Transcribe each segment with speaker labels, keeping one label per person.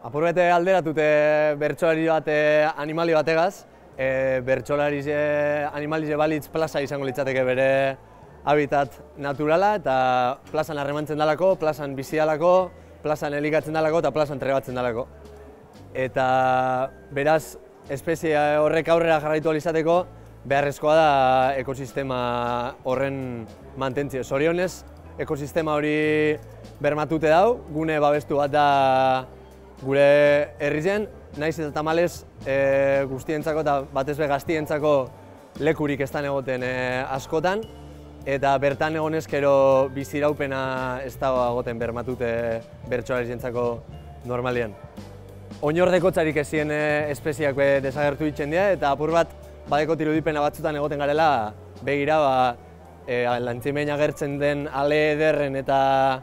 Speaker 1: Apurbete alderatute bertsolari bat eh, animali bategaz, e, bertsolari animali balitz plaza izango litzateke bere habitat naturala eta plazan harremantzen dalako, plazan bizi dalako, plazan elikatzen dalako eta plazan trebatzen dalako. Eta beraz, espezie horrek aurrera jarraitu izateko beharrezkoa da ekosistema horren mantentzio. Zorionez, ekosistema hori bermatute dau, gune babestu bat da gure herri zen, naiz eta tamalez e, guztientzako eta batez be gaztientzako lekurik ez egoten e, askotan, eta bertan egonez gero biziraupena ez da egoten bermatute bertsoari jentzako normalian. Oinordeko txarik ezien e, espeziak be desagertu ditzen dira, eta apur bat badeko tirudipena batzutan egoten garela begira ba, e, agertzen den ale ederren eta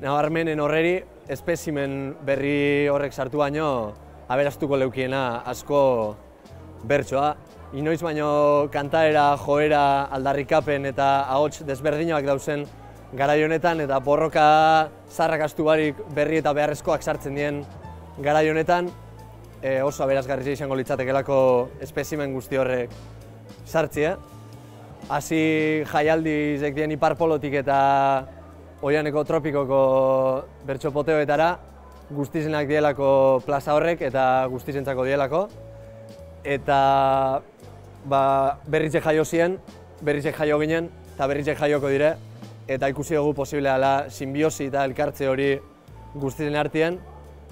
Speaker 1: nabarmenen horreri espezimen berri horrek sartu baino aberastuko leukiena asko bertsoa. Inoiz baino kantaera, joera, aldarrikapen eta ahots desberdinak dauzen garai honetan eta borroka zarrakastu barik berri eta beharrezkoak sartzen dien garai honetan e, oso aberazgarri izango litzatekelako espezimen guzti horrek sartzia. Hasi jaialdi zek dien iparpolotik eta oianeko tropikoko bertso poteoetara, guztizenak dielako plaza horrek eta guztizentzako dielako. Eta ba, berritzek jaio ziren, berritzek jaio ginen eta berritzek jaioko dire. Eta ikusi dugu posible dela simbiosi eta elkartze hori guztizen artien.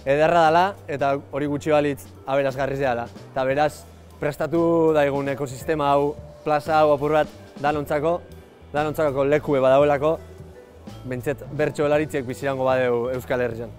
Speaker 1: Ederra dela eta hori gutxi balitz aberazgarriz dela. Eta beraz, prestatu daigun ekosistema hau, plaza hau apur bat danontzako, danontzako lekue badauelako, bentzet bertso helaritziek bizirango badeu Euskal Herrian.